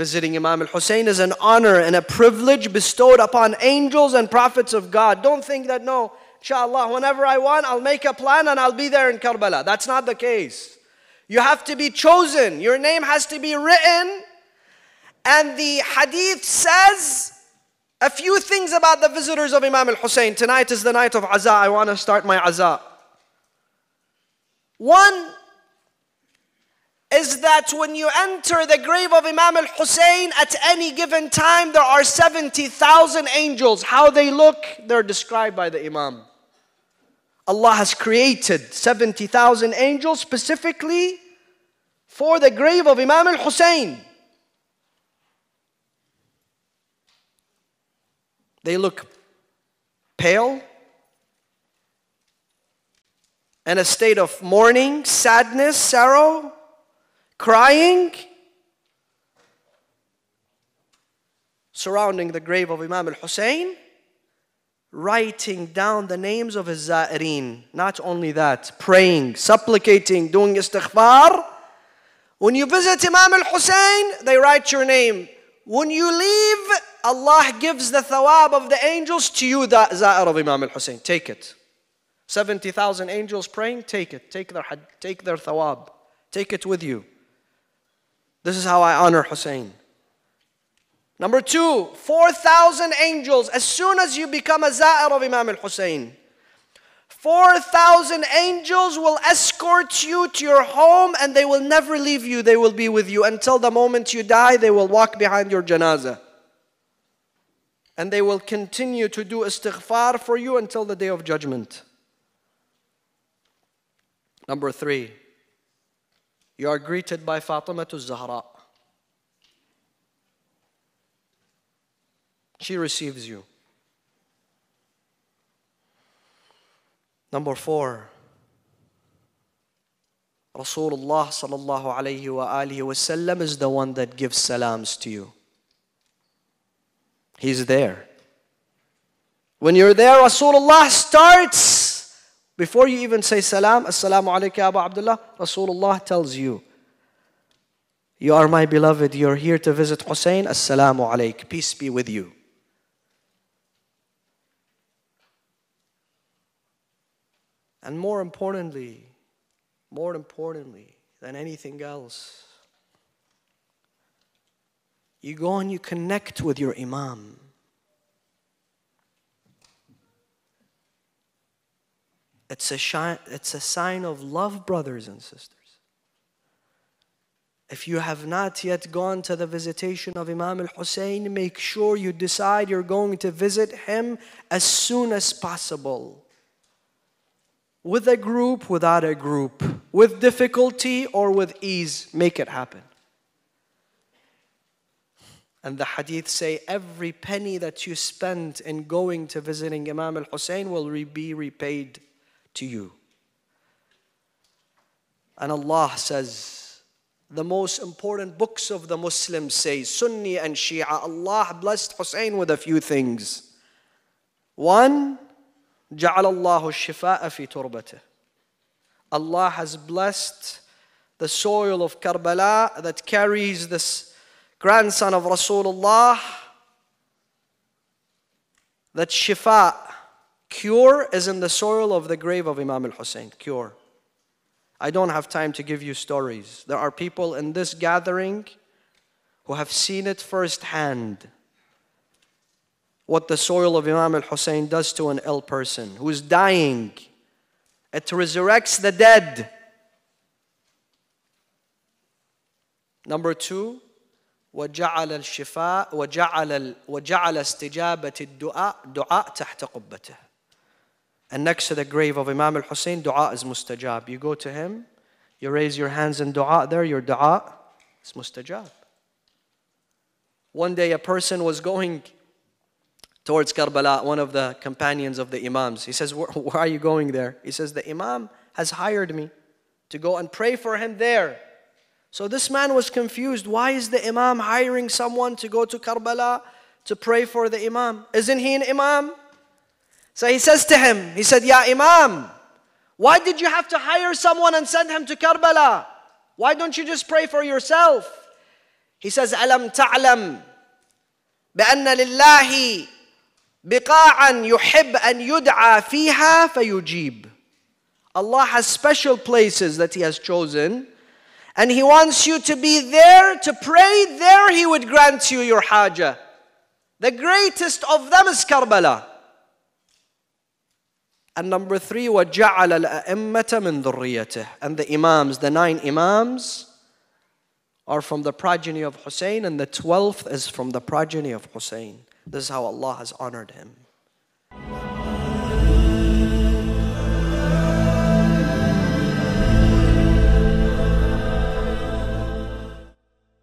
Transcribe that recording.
Visiting Imam al Hussein is an honor and a privilege bestowed upon angels and prophets of God. Don't think that, no, inshallah, whenever I want, I'll make a plan and I'll be there in Karbala. That's not the case. You have to be chosen, your name has to be written. And the hadith says a few things about the visitors of Imam al Hussein. Tonight is the night of Aza. I want to start my Aza. One that when you enter the grave of Imam al Hussein at any given time, there are 70,000 angels. How they look, they're described by the Imam. Allah has created 70,000 angels specifically for the grave of Imam al Hussein. They look pale, in a state of mourning, sadness, sorrow crying surrounding the grave of Imam al Hussein, writing down the names of his za'ireen. Not only that, praying, supplicating, doing istighfar. When you visit Imam al Hussein, they write your name. When you leave, Allah gives the thawab of the angels to you, the za'ir of Imam al Hussein. Take it. 70,000 angels praying, take it. Take their, take their thawab. Take it with you. This is how I honor Hussein. Number two, 4,000 angels. As soon as you become a za'ir of Imam al Hussein, 4,000 angels will escort you to your home and they will never leave you. They will be with you until the moment you die. They will walk behind your janazah. And they will continue to do istighfar for you until the day of judgment. Number three, you are greeted by Fatima to Zahra. She receives you. Number four, Rasulullah sallallahu alayhi wa alihi wasallam is the one that gives salams to you. He's there. When you're there, Rasulullah starts before you even say salam, assalamu alaikum Abu Abdullah, Rasulullah tells you, You are my beloved, you're here to visit Hussein, assalamu alaikum, peace be with you. And more importantly, more importantly than anything else, you go and you connect with your Imam. It's a, shi- it's a sign of love, brothers and sisters. If you have not yet gone to the visitation of Imam al Hussein, make sure you decide you're going to visit him as soon as possible. With a group, without a group, with difficulty or with ease, make it happen. And the hadith say every penny that you spend in going to visiting Imam al Hussein will be repaid to you. And Allah says, the most important books of the Muslims say, Sunni and Shia, Allah blessed Hussein with a few things. One, جعل الله الشفاء في تربته. Allah has blessed the soil of Karbala that carries this grandson of Rasulullah, that shifa, Cure is in the soil of the grave of Imam al Hussein. Cure. I don't have time to give you stories. There are people in this gathering who have seen it firsthand what the soil of Imam al Hussein does to an ill person who is dying. It resurrects the dead. Number two, وجعل الشفاء وجعل وجعل استجابة الدعاء دعاء تحت قبته. and next to the grave of Imam al Hussein, dua is mustajab. You go to him, you raise your hands in dua there, your dua is mustajab. One day a person was going towards Karbala, one of the companions of the Imams. He says, where, where are you going there? He says, The Imam has hired me to go and pray for him there. So this man was confused. Why is the Imam hiring someone to go to Karbala to pray for the Imam? Isn't he an Imam? So he says to him, he said, Ya Imam, why did you have to hire someone and send him to Karbala? Why don't you just pray for yourself? He says, ألم تعلم بأن لله بقاعا يحب أن يدعى فيها فيجيب. Allah has special places that He has chosen and He wants you to be there to pray. There He would grant you your haja. The greatest of them is Karbala. And number three, وَجَعَلَ الْأَئِمَّةَ مِنْ ذُرِّيَّتِهِ And the Imams, the nine Imams, are from the progeny of Hussein, and the twelfth is from the progeny of Hussein. This is how Allah has honored him.